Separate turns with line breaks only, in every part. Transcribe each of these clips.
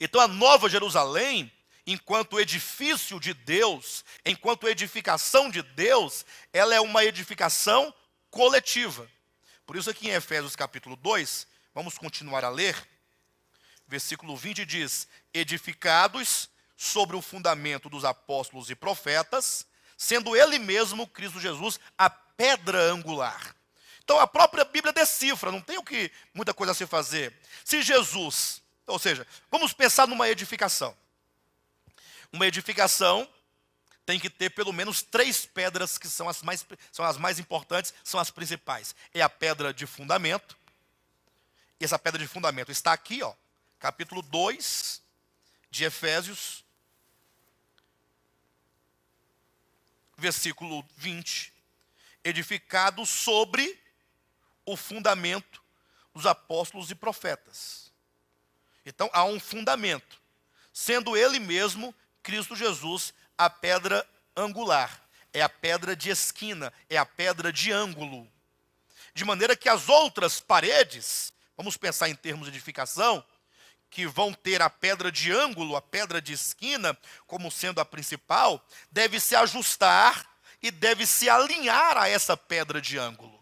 Então a Nova Jerusalém, enquanto edifício de Deus, enquanto edificação de Deus, ela é uma edificação coletiva. Por isso aqui em Efésios capítulo 2, vamos continuar a ler. Versículo 20 diz: edificados sobre o fundamento dos apóstolos e profetas, sendo ele mesmo, Cristo Jesus, a pedra angular. Então a própria Bíblia decifra, não tem o que muita coisa a se fazer. Se Jesus, ou seja, vamos pensar numa edificação. Uma edificação tem que ter pelo menos três pedras que são as mais, são as mais importantes, são as principais. É a pedra de fundamento. E essa pedra de fundamento está aqui, ó, capítulo 2 de Efésios, versículo 20, edificado sobre o fundamento dos apóstolos e profetas. Então há um fundamento, sendo ele mesmo, Cristo Jesus, a pedra angular, é a pedra de esquina, é a pedra de ângulo. De maneira que as outras paredes, vamos pensar em termos de edificação, que vão ter a pedra de ângulo, a pedra de esquina, como sendo a principal, deve se ajustar e deve se alinhar a essa pedra de ângulo.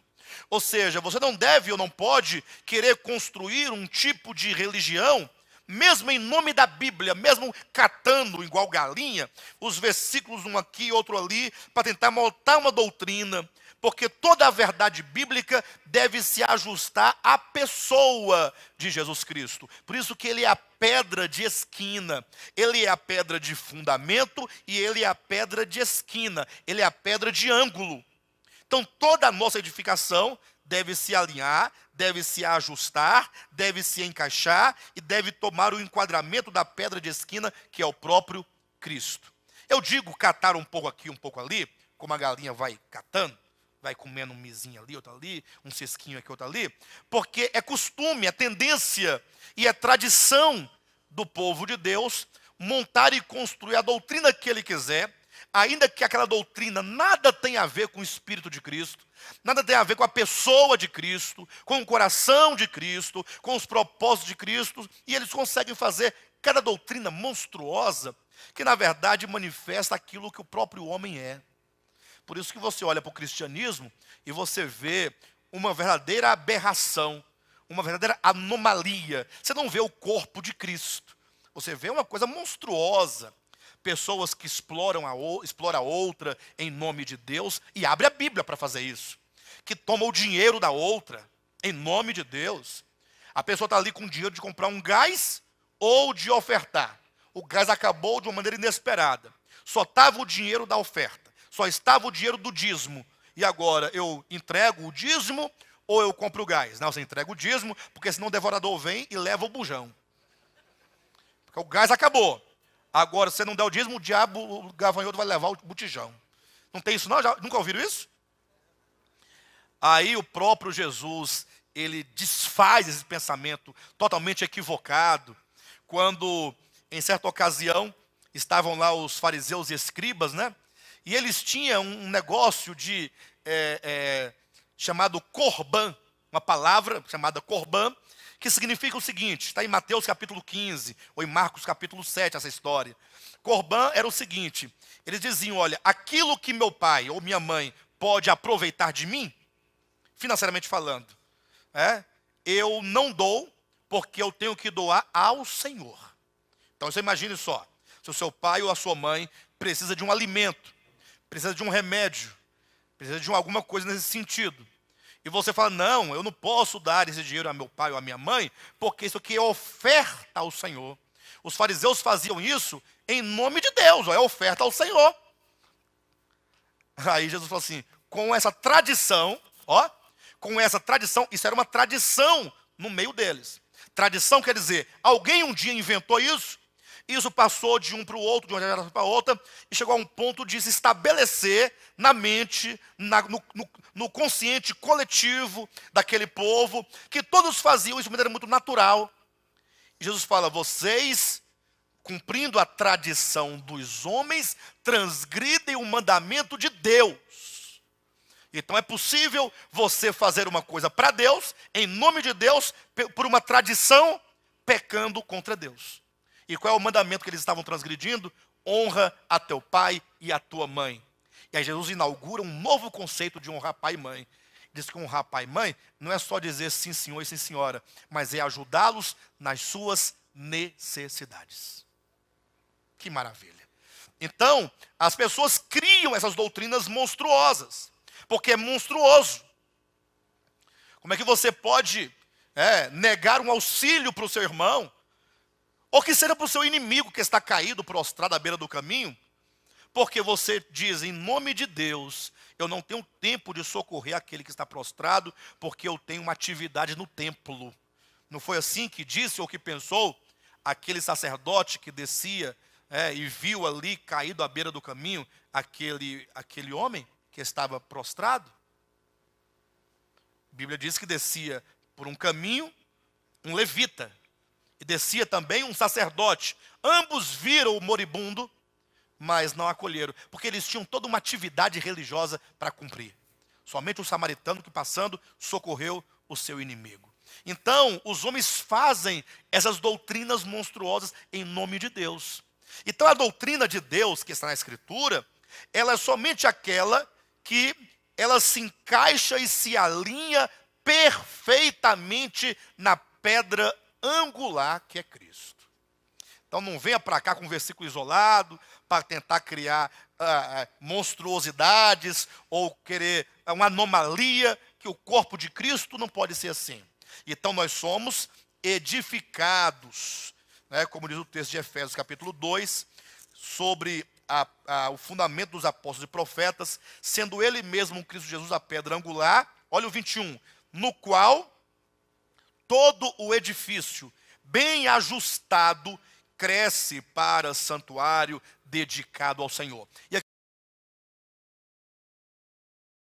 Ou seja, você não deve ou não pode querer construir um tipo de religião, mesmo em nome da Bíblia, mesmo catando igual galinha, os versículos um aqui, outro ali, para tentar montar uma doutrina, porque toda a verdade bíblica deve se ajustar à pessoa de Jesus Cristo. Por isso que ele é a pedra de esquina, ele é a pedra de fundamento e ele é a pedra de esquina, ele é a pedra de ângulo. Então toda a nossa edificação deve se alinhar, deve se ajustar, deve se encaixar e deve tomar o enquadramento da pedra de esquina, que é o próprio Cristo. Eu digo catar um pouco aqui, um pouco ali, como a galinha vai catando, vai comendo um mizinho ali, outro ali, um cesquinho aqui, outro ali, porque é costume, é tendência e é tradição do povo de Deus montar e construir a doutrina que ele quiser, ainda que aquela doutrina nada tenha a ver com o Espírito de Cristo, nada tem a ver com a pessoa de Cristo, com o coração de Cristo, com os propósitos de Cristo, e eles conseguem fazer cada doutrina monstruosa que na verdade manifesta aquilo que o próprio homem é. Por isso que você olha para o cristianismo e você vê uma verdadeira aberração, uma verdadeira anomalia. Você não vê o corpo de Cristo. Você vê uma coisa monstruosa. Pessoas que exploram a, exploram a outra em nome de Deus e abre a Bíblia para fazer isso. Que toma o dinheiro da outra em nome de Deus. A pessoa está ali com dinheiro de comprar um gás ou de ofertar. O gás acabou de uma maneira inesperada. Só estava o dinheiro da oferta só estava o dinheiro do dízimo. E agora eu entrego o dízimo ou eu compro o gás? Não, você entrega o dízimo, porque senão o devorador vem e leva o bujão. Porque o gás acabou. Agora, se você não der o dízimo, o diabo, o gavanhoto vai levar o botijão. Não tem isso não? Já, nunca ouviram isso? Aí o próprio Jesus, ele desfaz esse pensamento totalmente equivocado, quando, em certa ocasião, estavam lá os fariseus e escribas, né? E eles tinham um negócio de é, é, chamado corban, uma palavra chamada corban, que significa o seguinte, está em Mateus capítulo 15, ou em Marcos capítulo 7, essa história. Corban era o seguinte, eles diziam, olha, aquilo que meu pai ou minha mãe pode aproveitar de mim, financeiramente falando, é, eu não dou, porque eu tenho que doar ao Senhor. Então você imagine só, se o seu pai ou a sua mãe precisa de um alimento, precisa de um remédio, precisa de alguma coisa nesse sentido. E você fala: não, eu não posso dar esse dinheiro a meu pai ou a minha mãe, porque isso aqui é oferta ao Senhor. Os fariseus faziam isso em nome de Deus, é oferta ao Senhor. Aí Jesus falou assim: com essa tradição, ó, com essa tradição, isso era uma tradição no meio deles. Tradição quer dizer, alguém um dia inventou isso, isso passou de um para o outro, de uma geração para outra, e chegou a um ponto de se estabelecer na mente, na, no, no, no consciente coletivo daquele povo, que todos faziam isso de maneira muito natural. E Jesus fala: vocês, cumprindo a tradição dos homens, transgridem o mandamento de Deus. Então é possível você fazer uma coisa para Deus, em nome de Deus, por uma tradição, pecando contra Deus. E qual é o mandamento que eles estavam transgredindo? Honra a teu pai e a tua mãe. E aí Jesus inaugura um novo conceito de honrar pai e mãe. Diz que honrar pai e mãe não é só dizer sim senhor e sim senhora, mas é ajudá-los nas suas necessidades. Que maravilha. Então, as pessoas criam essas doutrinas monstruosas, porque é monstruoso. Como é que você pode é, negar um auxílio para o seu irmão, ou que seja para o seu inimigo que está caído, prostrado à beira do caminho, porque você diz, em nome de Deus, eu não tenho tempo de socorrer aquele que está prostrado, porque eu tenho uma atividade no templo. Não foi assim que disse ou que pensou aquele sacerdote que descia é, e viu ali caído à beira do caminho aquele, aquele homem que estava prostrado? A Bíblia diz que descia por um caminho um levita e descia também um sacerdote. Ambos viram o moribundo, mas não acolheram, porque eles tinham toda uma atividade religiosa para cumprir. Somente o samaritano que passando socorreu o seu inimigo. Então, os homens fazem essas doutrinas monstruosas em nome de Deus. Então, a doutrina de Deus que está na Escritura, ela é somente aquela que ela se encaixa e se alinha perfeitamente na pedra angular que é Cristo. Então não venha para cá com um versículo isolado para tentar criar ah, ah, monstruosidades ou querer uma anomalia que o corpo de Cristo não pode ser assim. Então nós somos edificados, né, como diz o texto de Efésios capítulo 2, sobre a, a, o fundamento dos apóstolos e profetas, sendo ele mesmo, Cristo Jesus, a pedra angular. Olha o 21 no qual todo o edifício, bem ajustado, cresce para santuário dedicado ao Senhor. E